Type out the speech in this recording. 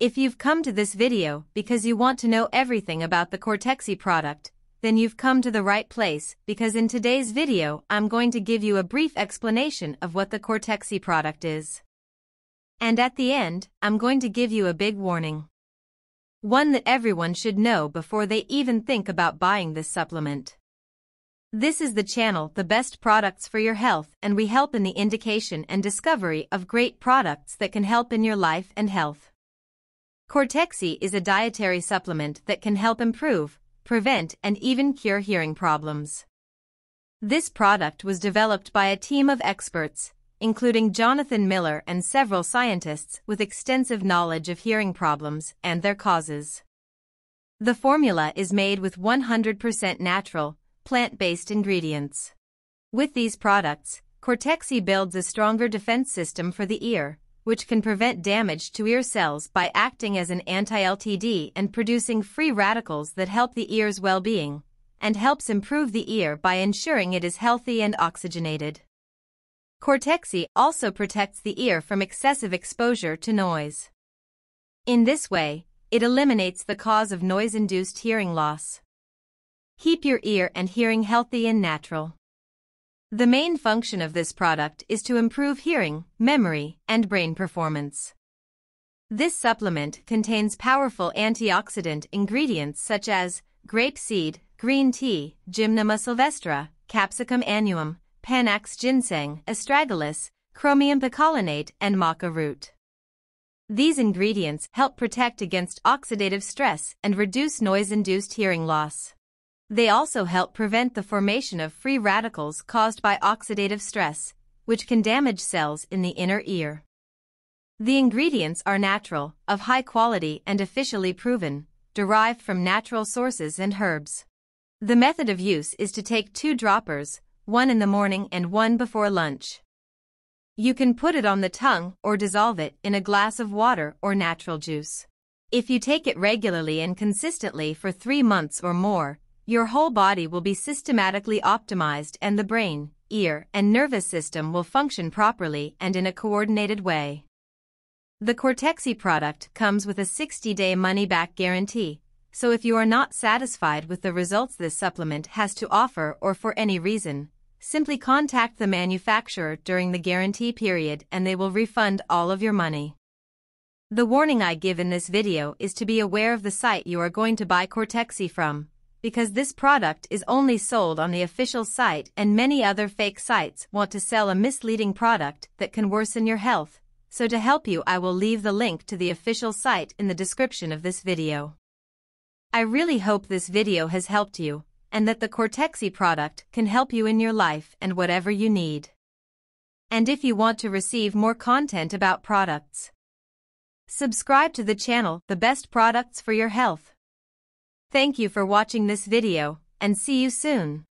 If you've come to this video because you want to know everything about the Cortexi product, then you've come to the right place because in today's video I'm going to give you a brief explanation of what the Cortexi product is. And at the end, I'm going to give you a big warning. One that everyone should know before they even think about buying this supplement. This is the channel The Best Products for Your Health and we help in the indication and discovery of great products that can help in your life and health. Cortexi is a dietary supplement that can help improve, prevent and even cure hearing problems. This product was developed by a team of experts, including Jonathan Miller and several scientists with extensive knowledge of hearing problems and their causes. The formula is made with 100% natural, plant-based ingredients. With these products, Cortexi builds a stronger defense system for the ear, which can prevent damage to ear cells by acting as an anti-LTD and producing free radicals that help the ear's well-being, and helps improve the ear by ensuring it is healthy and oxygenated. Cortexi also protects the ear from excessive exposure to noise. In this way, it eliminates the cause of noise-induced hearing loss. Keep your ear and hearing healthy and natural. The main function of this product is to improve hearing, memory, and brain performance. This supplement contains powerful antioxidant ingredients such as grapeseed, green tea, Gymnema sylvestre, capsicum annuum, Panax ginseng, astragalus, chromium picolinate, and maca root. These ingredients help protect against oxidative stress and reduce noise-induced hearing loss. They also help prevent the formation of free radicals caused by oxidative stress, which can damage cells in the inner ear. The ingredients are natural, of high quality and officially proven, derived from natural sources and herbs. The method of use is to take two droppers, one in the morning and one before lunch. You can put it on the tongue or dissolve it in a glass of water or natural juice. If you take it regularly and consistently for three months or more, your whole body will be systematically optimized and the brain, ear, and nervous system will function properly and in a coordinated way. The Cortexi product comes with a 60-day money-back guarantee, so if you are not satisfied with the results this supplement has to offer or for any reason, simply contact the manufacturer during the guarantee period and they will refund all of your money. The warning I give in this video is to be aware of the site you are going to buy Cortexi from because this product is only sold on the official site and many other fake sites want to sell a misleading product that can worsen your health. So to help you I will leave the link to the official site in the description of this video. I really hope this video has helped you, and that the Cortexi product can help you in your life and whatever you need. And if you want to receive more content about products, subscribe to the channel The Best Products for Your Health. Thank you for watching this video, and see you soon.